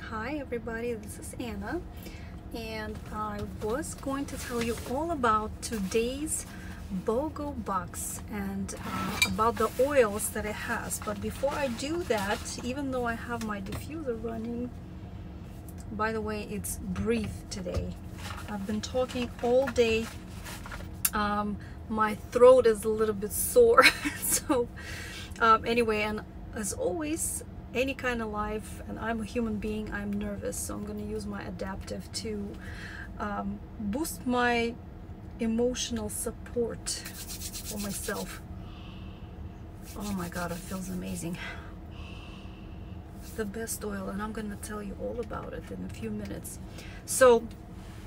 Hi everybody, this is Anna and I was going to tell you all about today's BOGO box and uh, about the oils that it has. But before I do that even though I have my diffuser running by the way it's brief today. I've been talking all day. Um, my throat is a little bit sore so um, anyway and as always any kind of life and I'm a human being I'm nervous so I'm gonna use my Adaptiv to um, boost my emotional support for myself. Oh my god it feels amazing. The best oil and I'm gonna tell you all about it in a few minutes. So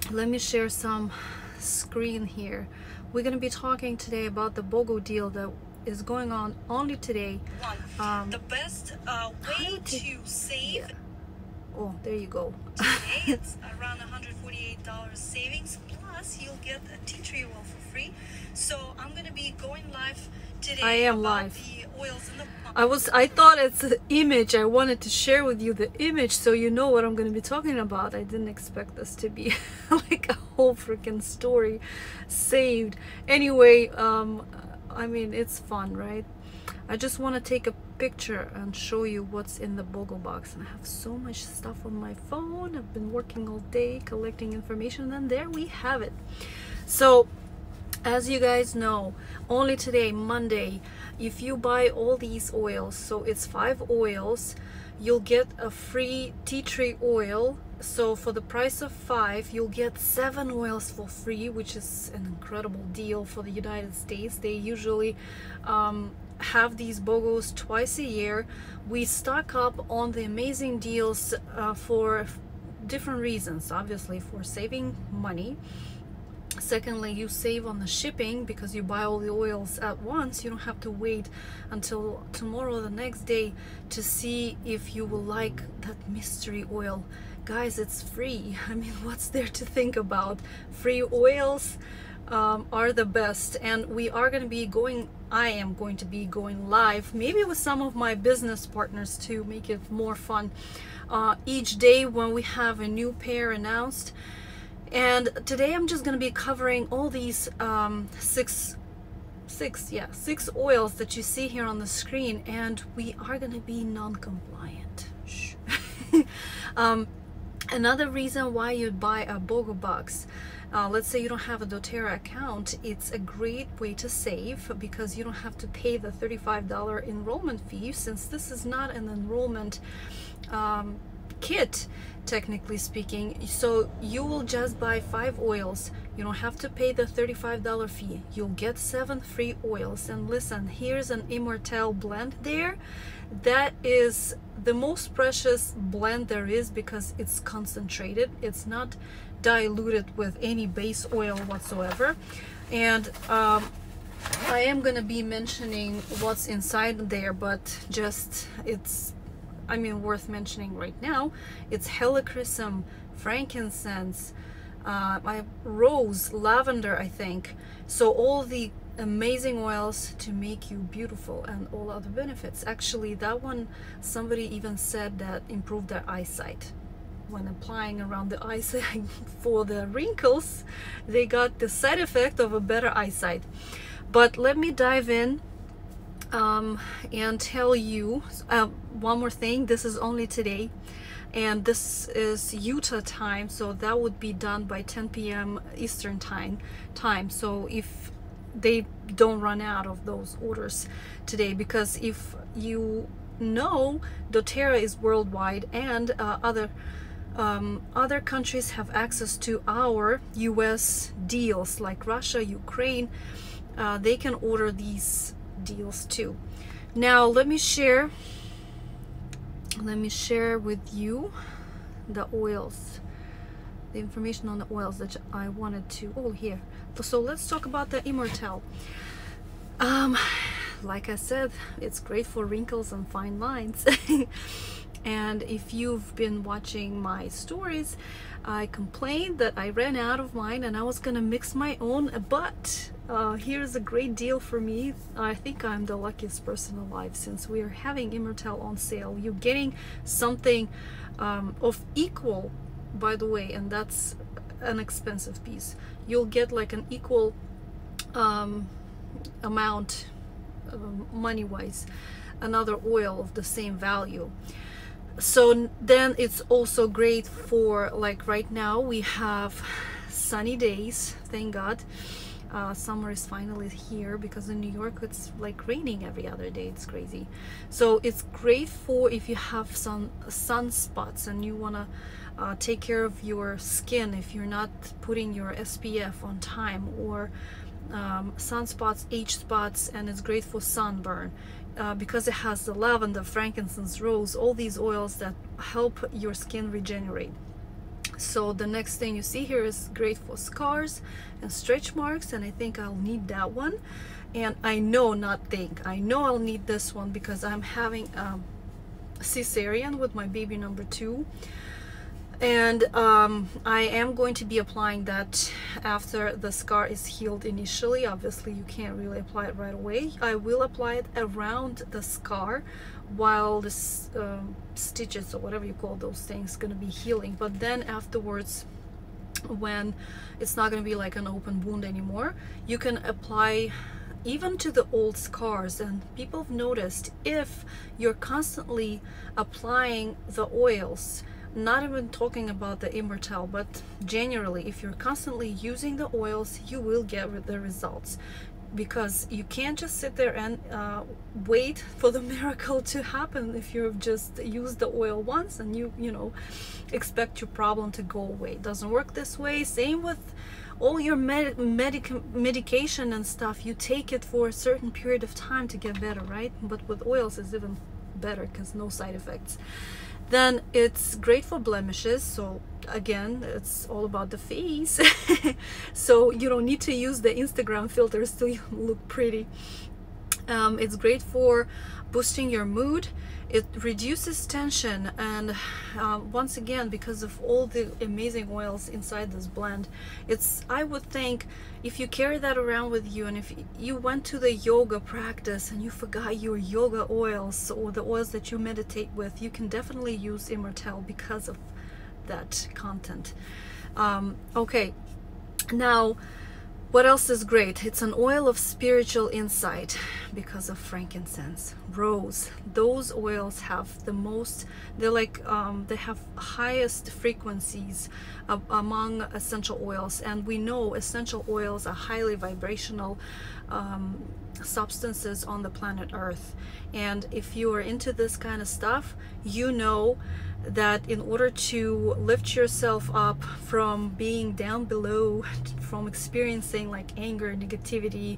let me share some screen here. We're gonna be talking today about the BOGO deal that is going on only today. Um, the best uh, way to save. Yeah. Oh, there you go. today it's around $148 savings plus you'll get a tea tree oil for free. So I'm gonna be going live today. I am live. I was I thought it's an image. I wanted to share with you the image so you know what I'm going to be talking about. I didn't expect this to be like a whole freaking story saved. Anyway, um I mean, it's fun, right? I just want to take a picture and show you what's in the BOGO box. And I have so much stuff on my phone. I've been working all day collecting information and there we have it. So as you guys know, only today, Monday, if you buy all these oils, so it's five oils, you'll get a free tea tree oil so for the price of five you'll get seven oils for free which is an incredible deal for the United States. They usually um, have these BOGOs twice a year. We stock up on the amazing deals uh, for different reasons. Obviously for saving money. Secondly you save on the shipping because you buy all the oils at once. You don't have to wait until tomorrow the next day to see if you will like that mystery oil guys it's free. I mean what's there to think about? Free oils um, are the best. And we are going to be going I am going to be going live maybe with some of my business partners to make it more fun uh, each day when we have a new pair announced. And today I'm just going to be covering all these um, six six yeah six oils that you see here on the screen and we are going to be non-compliant. Um, another reason why you'd buy a BOGO box uh, let's say you don't have a doTERRA account it's a great way to save because you don't have to pay the $35 enrollment fee since this is not an enrollment um, kit technically speaking. So you will just buy five oils. You don't have to pay the $35 fee. You'll get seven free oils. And listen here's an Immortelle blend there. That is the most precious blend there is because it's concentrated. It's not diluted with any base oil whatsoever. And um, I am gonna be mentioning what's inside there but just it's I mean worth mentioning right now it's helichrysum frankincense uh, myrrh rose lavender I think. So all the amazing oils to make you beautiful and all other benefits. Actually that one somebody even said that improved their eyesight. When applying around the eyes for the wrinkles they got the side effect of a better eyesight. But let me dive in um, and tell you uh, one more thing this is only today and this is Utah time so that would be done by 10 p.m. Eastern time time so if they don't run out of those orders today because if you know doTERRA is worldwide and uh, other um, other countries have access to our US deals like Russia Ukraine uh, they can order these deals too. Now let me share let me share with you the oils the information on the oils that I wanted to oh here. So let's talk about the Immortelle um like I said it's great for wrinkles and fine lines. And if you've been watching my stories I complained that I ran out of mine and I was gonna mix my own but uh, here's a great deal for me. I think I'm the luckiest person alive since we are having Immortelle on sale. You're getting something um, of equal by the way and that's an expensive piece. You'll get like an equal um, amount um, money wise another oil of the same value. So then it's also great for like right now we have sunny days thank god uh, summer is finally here because in New York it's like raining every other day it's crazy so it's great for if you have some sunspots and you want to uh, take care of your skin if you're not putting your SPF on time or um, sunspots, age spots, and it's great for sunburn uh, because it has the lavender, frankincense, rose, all these oils that help your skin regenerate. So the next thing you see here is great for scars and stretch marks and I think I'll need that one. And I know, not think, I know I'll need this one because I'm having a cesarean with my baby number two. And um, I am going to be applying that after the scar is healed initially. Obviously you can't really apply it right away. I will apply it around the scar while the um, stitches or whatever you call those things gonna be healing. But then afterwards when it's not going to be like an open wound anymore you can apply even to the old scars. And people have noticed if you're constantly applying the oils not even talking about the Immortelle but generally if you're constantly using the oils you will get the results because you can't just sit there and uh, wait for the miracle to happen if you've just used the oil once and you you know expect your problem to go away. It doesn't work this way. Same with all your med medic medication and stuff. You take it for a certain period of time to get better right? But with oils it's even better because no side effects then it's great for blemishes so again it's all about the face. So you don't need to use the Instagram filters to look pretty um, it's great for boosting your mood. It reduces tension and uh, once again because of all the amazing oils inside this blend it's I would think if you carry that around with you and if you went to the yoga practice and you forgot your yoga oils or the oils that you meditate with you can definitely use Immortelle because of that content. Um, okay. Now what else is great? It's an oil of spiritual insight because of frankincense, rose. Those oils have the most, they're like, um, they have highest frequencies of, among essential oils. And we know essential oils are highly vibrational um, substances on the planet Earth. And if you are into this kind of stuff, you know that in order to lift yourself up from being down below, from experiencing like anger, negativity,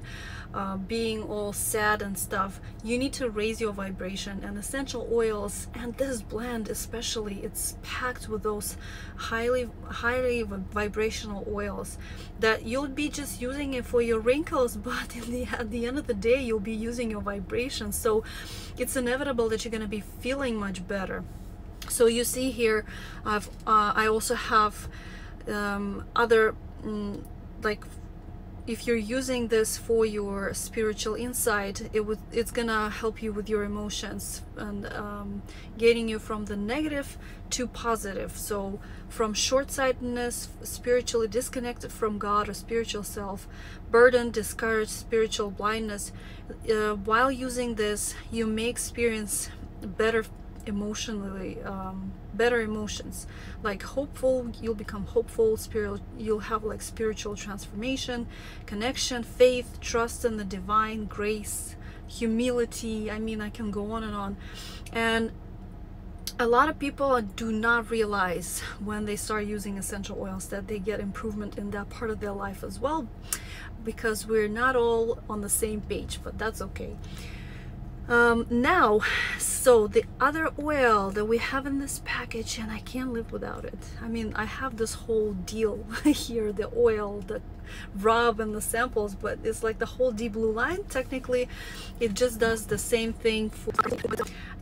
uh, being all sad and stuff, you need to raise your vibration. And essential oils, and this blend especially, it's packed with those highly, highly vibrational oils that you'll be just using it for your wrinkles, but the, at the end of the day, you'll be using your vibration. So it's inevitable that you're going to be feeling much better so you see here I've uh, I also have um, other mm, like if you're using this for your spiritual insight it would it's gonna help you with your emotions and um, getting you from the negative to positive. So from short-sightedness spiritually disconnected from God or spiritual self burden discouraged spiritual blindness uh, while using this you may experience better emotionally um, better emotions. Like hopeful you'll become hopeful spiritual you'll have like spiritual transformation connection faith trust in the divine grace humility i mean i can go on and on. And a lot of people do not realize when they start using essential oils that they get improvement in that part of their life as well because we're not all on the same page but that's okay um, now so the other oil that we have in this package and I can't live without it. I mean I have this whole deal here the oil the rub and the samples but it's like the whole deep blue line. Technically it just does the same thing for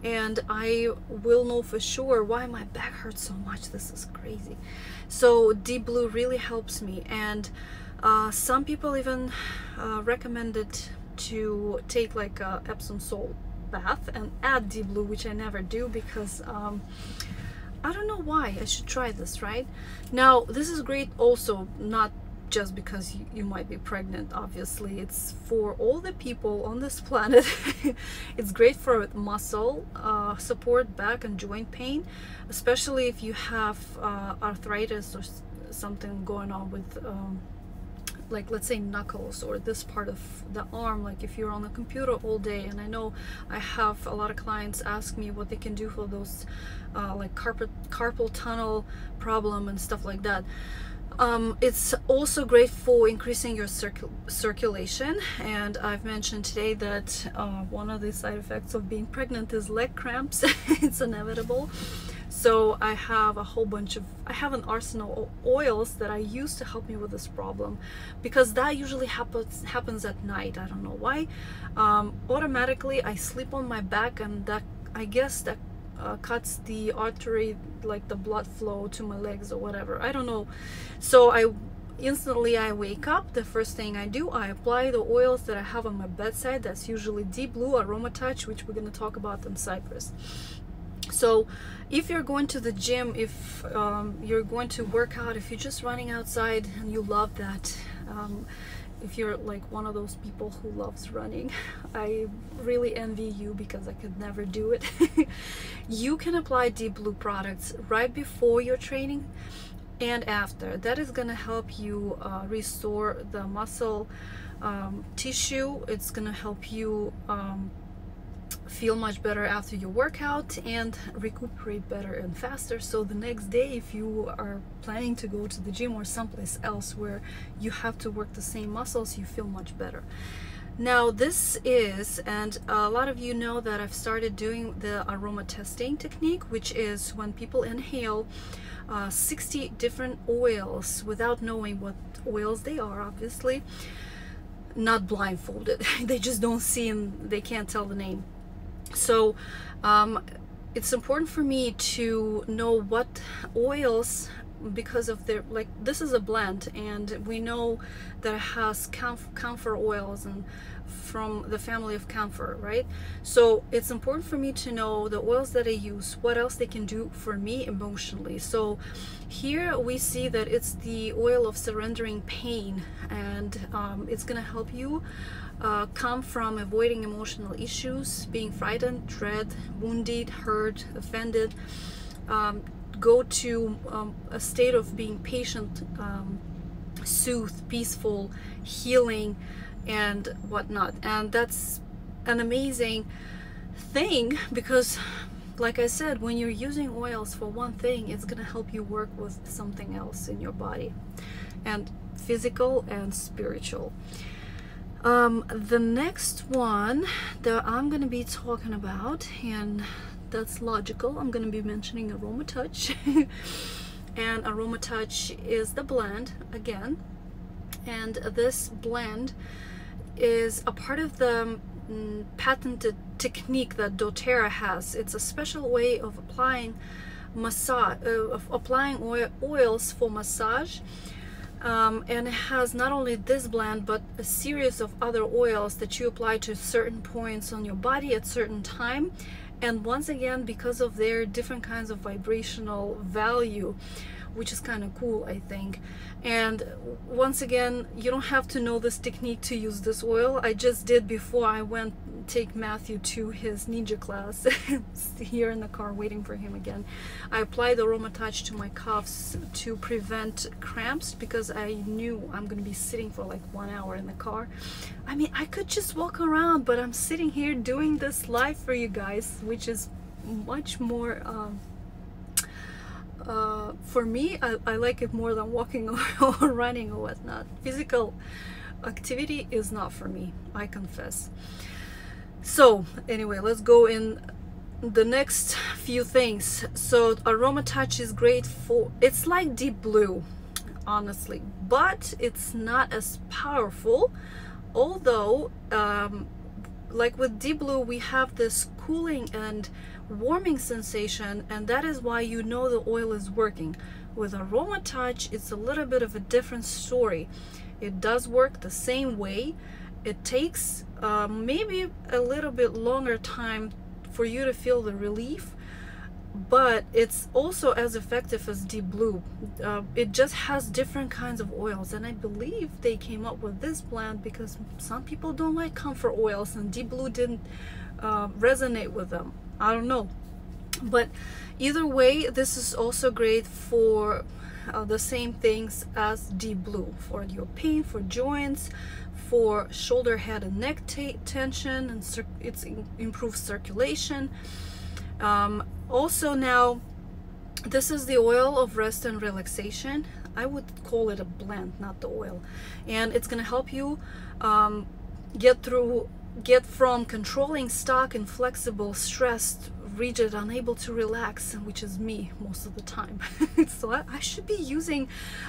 and I will know for sure why my back hurts so much. This is crazy. So deep blue really helps me and uh, some people even uh, recommended to take like a Epsom salt bath and add deep blue which I never do because um, I don't know why. I should try this right? Now this is great also not just because you, you might be pregnant obviously. It's for all the people on this planet. It's great for muscle uh, support back and joint pain especially if you have uh, arthritis or something going on with um, like let's say knuckles or this part of the arm like if you're on the computer all day. And I know I have a lot of clients ask me what they can do for those uh, like carpet carpal tunnel problem and stuff like that. Um, it's also great for increasing your circul circulation. And I've mentioned today that uh, one of the side effects of being pregnant is leg cramps. It's inevitable so I have a whole bunch of I have an arsenal of oils that I use to help me with this problem because that usually happens happens at night I don't know why. Um, automatically I sleep on my back and that I guess that uh, cuts the artery like the blood flow to my legs or whatever I don't know. So I instantly I wake up the first thing I do I apply the oils that I have on my bedside that's usually deep blue aroma touch which we're going to talk about in Cyprus so if you're going to the gym if um, you're going to work out if you're just running outside and you love that um, if you're like one of those people who loves running I really envy you because I could never do it. You can apply deep blue products right before your training and after. That is gonna help you uh, restore the muscle um, tissue. It's gonna help you um, feel much better after your workout and recuperate better and faster. So the next day if you are planning to go to the gym or someplace else where you have to work the same muscles you feel much better. Now this is and a lot of you know that I've started doing the aroma testing technique which is when people inhale uh, 60 different oils without knowing what oils they are obviously not blindfolded. They just don't see and they can't tell the name so um, it's important for me to know what oils because of their like this is a blend and we know that it has camphor oils and from the family of camphor right? So it's important for me to know the oils that I use what else they can do for me emotionally. So here we see that it's the oil of surrendering pain and um, it's gonna help you uh, come from avoiding emotional issues, being frightened, dread, wounded, hurt, offended, um, go to um, a state of being patient, um, soothed, peaceful, healing, and whatnot. And that's an amazing thing because like I said, when you're using oils for one thing, it's gonna help you work with something else in your body and physical and spiritual. Um, the next one that I'm going to be talking about, and that's logical, I'm going to be mentioning Aroma Touch. and Aroma Touch is the blend again. And this blend is a part of the mm, patented technique that doTERRA has. It's a special way of applying massage, uh, of applying oil, oils for massage um, and it has not only this blend but a series of other oils that you apply to certain points on your body at certain time and once again because of their different kinds of vibrational value which is kind of cool I think. And once again you don't have to know this technique to use this oil. I just did before I went take Matthew to his ninja class here in the car waiting for him again. I applied the aroma touch to my cuffs to prevent cramps because I knew I'm gonna be sitting for like one hour in the car. I mean I could just walk around but I'm sitting here doing this live for you guys which is much more um, uh, for me, I, I, like it more than walking or, running or whatnot. Physical activity is not for me, I confess. So anyway, let's go in the next few things. So Aroma Touch is great for, it's like Deep Blue, honestly, but it's not as powerful. Although, um, like with Deep Blue, we have this cooling and warming sensation and that is why you know the oil is working. With aroma touch it's a little bit of a different story. It does work the same way. It takes uh, maybe a little bit longer time for you to feel the relief but it's also as effective as deep blue. Uh, it just has different kinds of oils and i believe they came up with this blend because some people don't like camphor oils and deep blue didn't uh, resonate with them. I don't know. But either way this is also great for uh, the same things as deep blue for your pain for joints for shoulder head and neck tension and it's improves circulation. Um, also now this is the oil of rest and relaxation. I would call it a blend not the oil. And it's gonna help you um, get through get from controlling stuck flexible stressed rigid unable to relax which is me most of the time. So I, I, should be using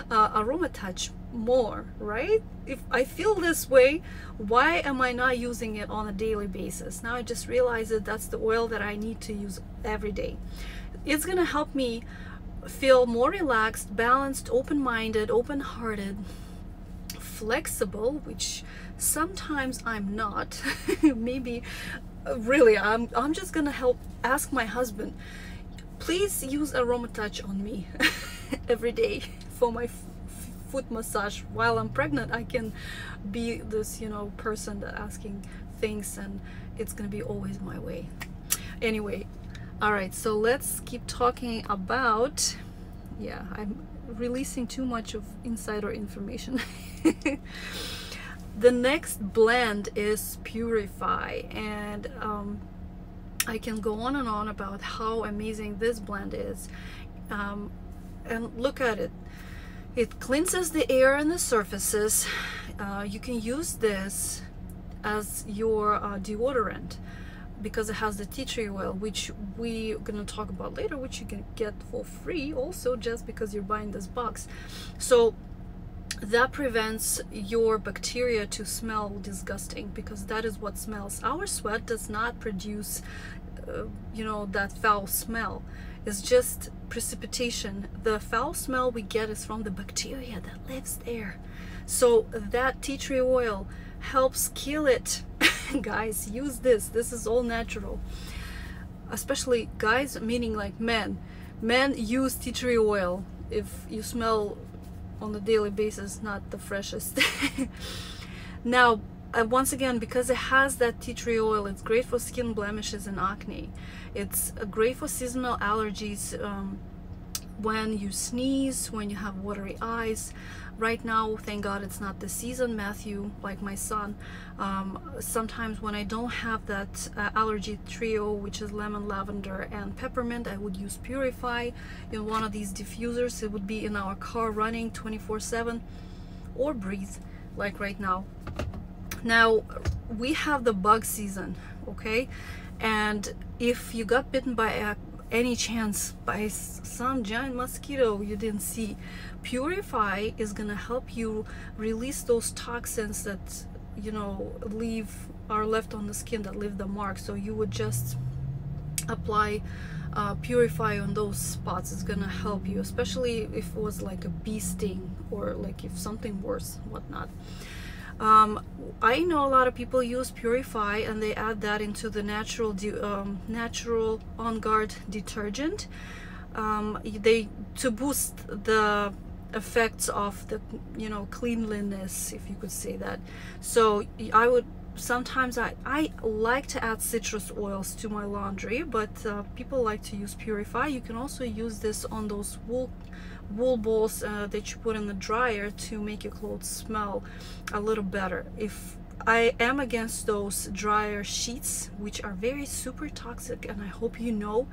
uh, AromaTouch more right? If I feel this way why am I not using it on a daily basis? Now I just realized that that's the oil that I need to use every day. It's gonna help me feel more relaxed balanced open-minded open-hearted flexible which sometimes I'm not. Maybe really I'm, I'm just gonna help ask my husband. Please use AromaTouch on me every day for my foot massage. While I'm pregnant I can be this you know person that asking things and it's gonna be always my way. Anyway all right so let's keep talking about yeah I'm releasing too much of insider information the next blend is purify and um, I can go on and on about how amazing this blend is. Um, and look at it. It cleanses the air and the surfaces. Uh, you can use this as your uh, deodorant because it has the tea tree oil which we're gonna talk about later which you can get for free also just because you're buying this box. So that prevents your bacteria to smell disgusting because that is what smells. Our sweat does not produce uh, you know that foul smell. It's just precipitation. The foul smell we get is from the bacteria that lives there. So that tea tree oil helps kill it. Guys use this. This is all natural. Especially guys meaning like men. Men use tea tree oil. If you smell on a daily basis not the freshest. Now uh, once again because it has that tea tree oil it's great for skin blemishes and acne. It's uh, great for seasonal allergies um, when you sneeze when you have watery eyes right now thank god it's not the season matthew like my son. Um, sometimes when i don't have that uh, allergy trio which is lemon lavender and peppermint i would use purify in one of these diffusers. It would be in our car running 24 7 or breathe like right now. Now we have the bug season okay? And if you got bitten by a any chance by some giant mosquito you didn't see. Purify is gonna help you release those toxins that you know leave are left on the skin that leave the mark. So you would just apply uh, purify on those spots. It's gonna help you especially if it was like a bee sting or like if something worse whatnot um, I know a lot of people use Purify and they add that into the natural um, natural on guard detergent. Um, they to boost the effects of the you know cleanliness if you could say that so I would sometimes I, I like to add citrus oils to my laundry but uh, people like to use purify. You can also use this on those wool wool balls uh, that you put in the dryer to make your clothes smell a little better. If I am against those dryer sheets which are very super toxic and I hope you know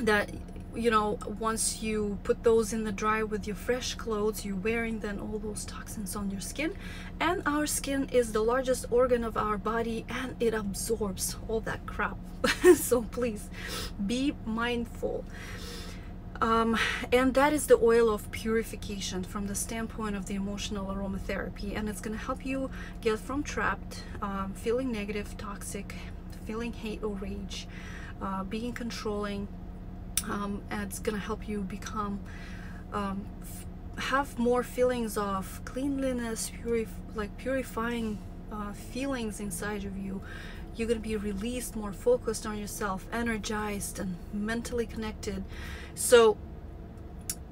that you know once you put those in the dryer with your fresh clothes you're wearing then all those toxins on your skin. And our skin is the largest organ of our body and it absorbs all that crap. So please be mindful. Um, and that is the oil of purification from the standpoint of the emotional aromatherapy. And it's going to help you get from trapped um, feeling negative toxic feeling hate or rage uh, being controlling um, and it's to help you become um, have more feelings of cleanliness, purif- like purifying uh, feelings inside of you. You're to be released, more focused on yourself, energized, and mentally connected. So,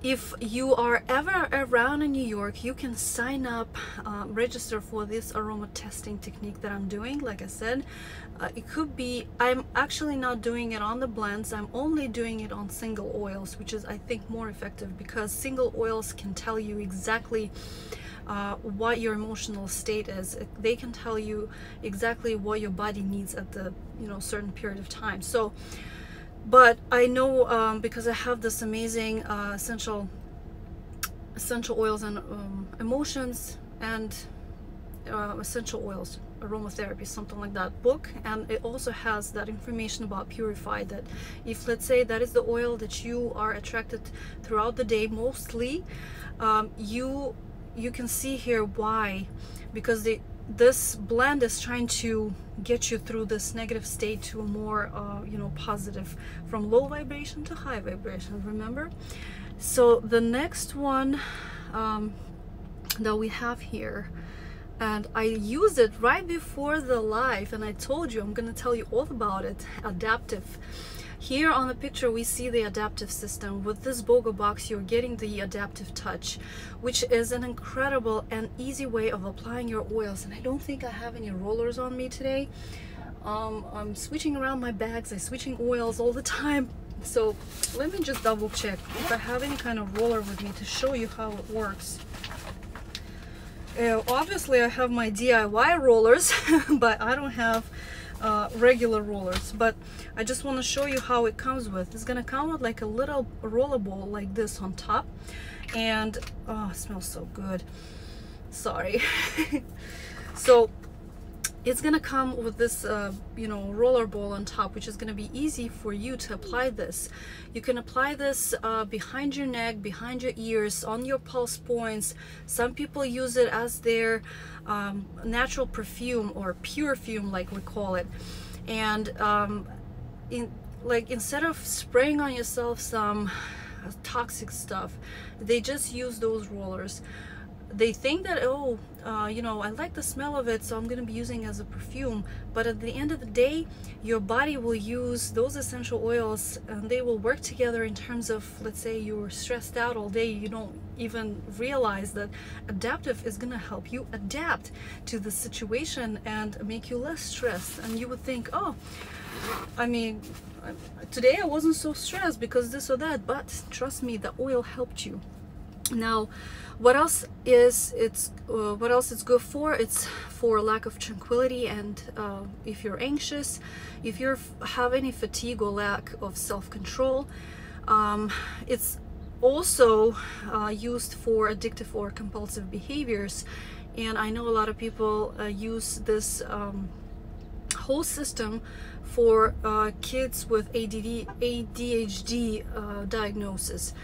if you are ever around in New York, you can sign up, uh, register for this aroma testing technique that I'm doing. Like I said, uh, it could be, I'm actually not doing it on the blends, I'm only doing it on single oils, which is, I think, more effective because single oils can tell you exactly uh, what your emotional state is. They can tell you exactly what your body needs at the, you know, certain period of time. So, but I know um, because I have this amazing uh, essential essential oils and um, emotions and uh, essential oils aromatherapy something like that book. And it also has that information about purify that if let's say that is the oil that you are attracted throughout the day mostly um, you you can see here why. Because the this blend is trying to get you through this negative state to a more uh, you know positive from low vibration to high vibration remember? So the next one um, that we have here and I used it right before the live and I told you I'm gonna tell you all about it Adaptiv here on the picture we see the Adaptiv system. With this BOGO box you're getting the Adaptiv touch which is an incredible and easy way of applying your oils and I don't think I have any rollers on me today. Um, I'm switching around my bags, I'm switching oils all the time so let me just double check if I have any kind of roller with me to show you how it works. Uh, obviously I have my DIY rollers but I don't have uh, regular rollers but I just want to show you how it comes with. It's gonna come with like a little roller ball like this on top and oh it smells so good. Sorry. So it's gonna come with this uh, you know roller ball on top which is gonna be easy for you to apply this. You can apply this uh, behind your neck behind your ears on your pulse points. Some people use it as their um, natural perfume or pure fume like we call it. And um, in like instead of spraying on yourself some toxic stuff they just use those rollers they think that oh uh, you know I like the smell of it so I'm gonna be using as a perfume. But at the end of the day your body will use those essential oils and they will work together in terms of let's say you're stressed out all day you don't even realize that Adaptiv is gonna help you adapt to the situation and make you less stressed. And you would think oh I mean today I wasn't so stressed because this or that but trust me the oil helped you now what else is it's uh, what else it's good for? It's for lack of tranquility and uh, if you're anxious if you have any fatigue or lack of self-control um, it's also uh, used for addictive or compulsive behaviors. And I know a lot of people uh, use this um, whole system for uh, kids with ADD, ADHD uh, diagnosis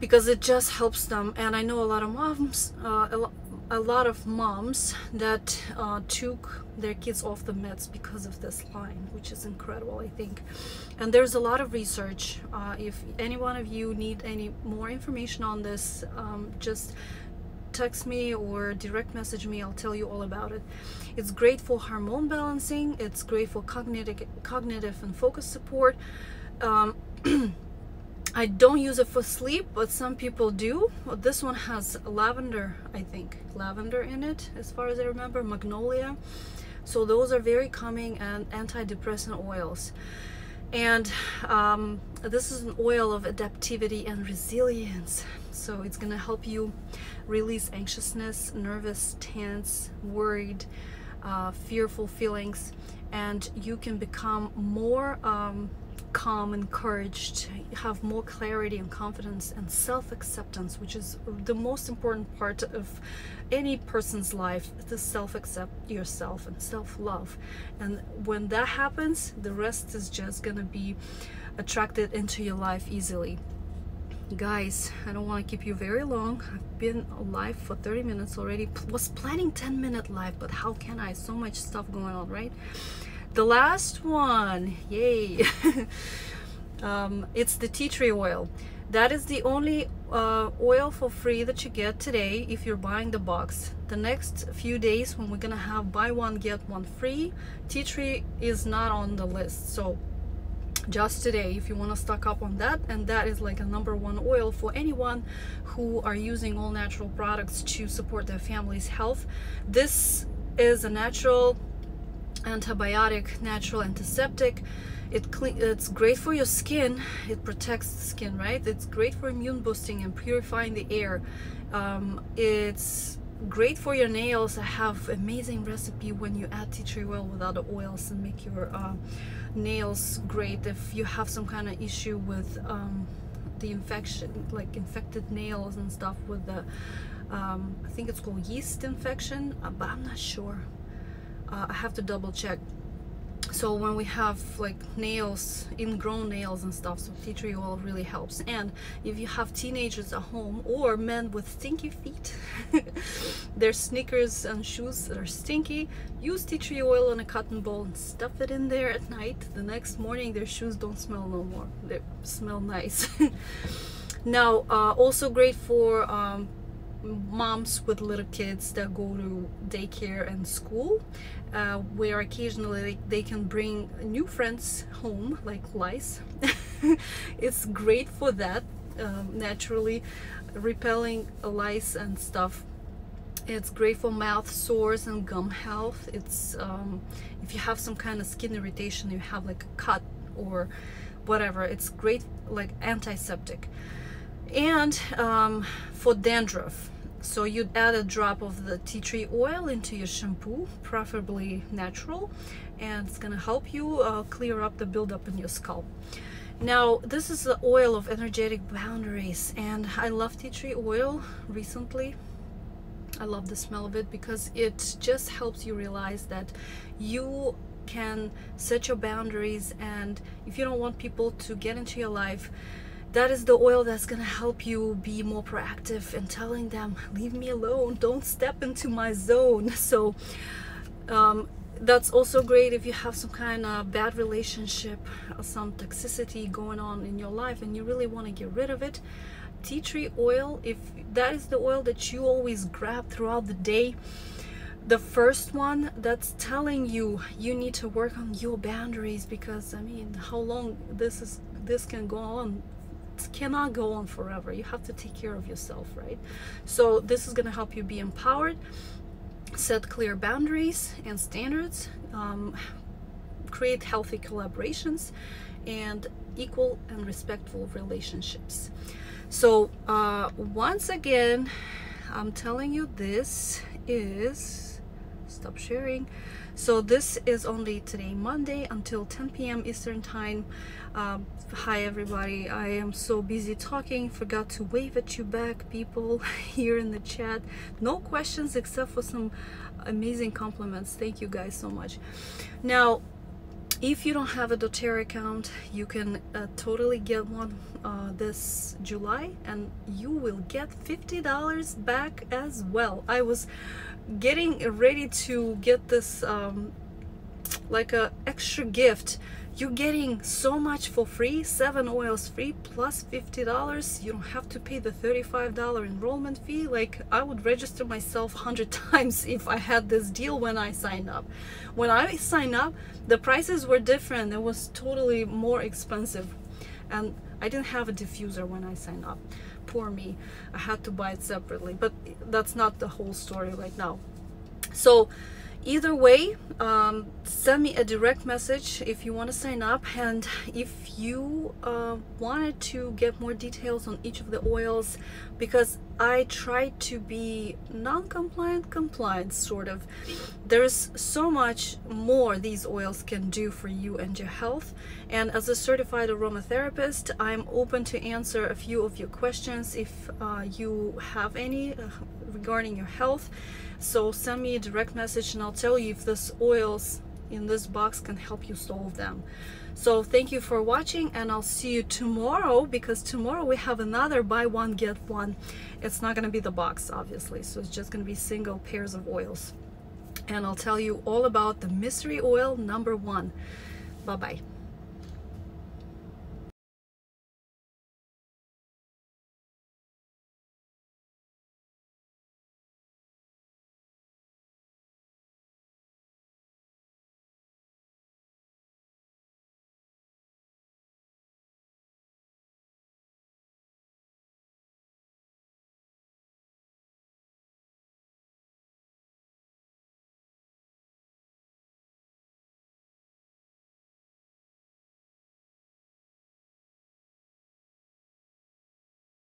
because it just helps them. And I know a lot of moms uh, a, a, lot of moms that uh, took their kids off the meds because of this line which is incredible I think. And there's a lot of research uh, if any one of you need any more information on this um, just text me or direct message me. I'll tell you all about it. It's great for hormone balancing. It's great for cognitive cognitive and focus support. Um, I don't use it for sleep, but some people do. Well, this one has lavender, I think, lavender in it, as far as I remember, magnolia. So those are very calming and antidepressant oils. And um, this is an oil of adaptivity and resilience. So it's gonna help you release anxiousness, nervous, tense, worried, uh, fearful feelings, and you can become more um, calm, encouraged, have more clarity and confidence and self-acceptance, which is the most important part of any person's life, to self-accept yourself and self-love. And when that happens, the rest is just gonna be attracted into your life easily. Guys, I don't want to keep you very long. I've been live for 30 minutes already. Was planning 10 minute live, but how can I? So much stuff going on, right? The last one yay. Um, it's the tea tree oil. That is the only uh, oil for free that you get today if you're buying the box. The next few days when we're gonna have buy one get one free tea tree is not on the list. So just today if you want to stock up on that and that is like a number one oil for anyone who are using all natural products to support their family's health. This is a natural antibiotic natural antiseptic. It it's great for your skin. It protects the skin right? It's great for immune boosting and purifying the air. Um, it's great for your nails. I have amazing recipe when you add tea tree oil with other oils and make your uh, nails great. If you have some kind of issue with um, the infection like infected nails and stuff with the um, I think it's called yeast infection uh, but I'm not sure uh, I have to double check. So when we have like nails ingrown nails and stuff so tea tree oil really helps. And if you have teenagers at home or men with stinky feet their sneakers and shoes that are stinky use tea tree oil on a cotton ball and stuff it in there at night. The next morning their shoes don't smell no more. They smell nice. Now uh, also great for um, moms with little kids that go to daycare and school uh, where occasionally they can bring new friends home like lice. It's great for that um, naturally repelling lice and stuff. It's great for mouth sores and gum health. It's um, if you have some kind of skin irritation you have like a cut or whatever it's great like antiseptic. And um, for dandruff so you'd add a drop of the tea tree oil into your shampoo, preferably natural, and it's gonna help you uh, clear up the buildup in your scalp. Now, this is the oil of energetic boundaries, and I love tea tree oil recently. I love the smell of it because it just helps you realize that you can set your boundaries and if you don't want people to get into your life that is the oil that's gonna help you be more proactive and telling them leave me alone. Don't step into my zone. So um, that's also great if you have some kind of bad relationship some toxicity going on in your life and you really want to get rid of it tea tree oil if that is the oil that you always grab throughout the day the first one that's telling you you need to work on your boundaries because i mean how long this is this can go on cannot go on forever. You have to take care of yourself right? So this is going to help you be empowered set clear boundaries and standards um, create healthy collaborations and equal and respectful relationships. So uh, once again I'm telling you this is stop sharing so this is only today Monday until 10 p.m. Eastern time. Um, hi everybody. I am so busy talking. Forgot to wave at you back people here in the chat. No questions except for some amazing compliments. Thank you guys so much. Now if you don't have a doTERRA account you can uh, totally get one uh, this July and you will get $50 back as well. I was getting ready to get this um, like a extra gift. You're getting so much for free seven oils free $50 you don't have to pay the $35 enrollment fee. Like I would register myself 100 times if I had this deal when I signed up. When I signed up the prices were different. It was totally more expensive. And I didn't have a diffuser when I signed up poor me I had to buy it separately. But that's not the whole story right now. So either way um, send me a direct message if you want to sign up and if you uh, wanted to get more details on each of the oils because I try to be non-compliant compliant sort of. There's so much more these oils can do for you and your health and as a certified aromatherapist I'm open to answer a few of your questions if uh, you have any uh, regarding your health. So send me a direct message and I'll tell you if this oils in this box can help you solve them. So thank you for watching and I'll see you tomorrow because tomorrow we have another buy one get one. It's not going to be the box obviously so it's just going to be single pairs of oils. And I'll tell you all about the mystery oil number one. Bye bye